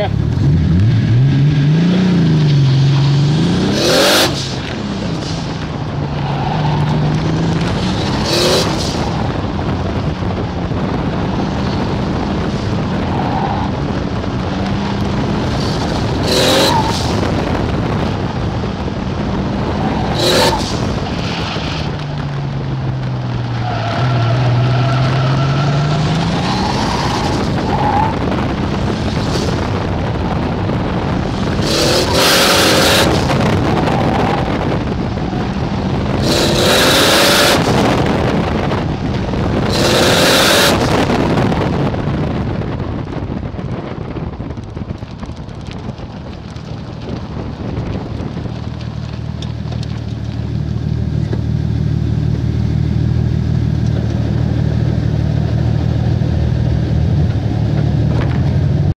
Okay.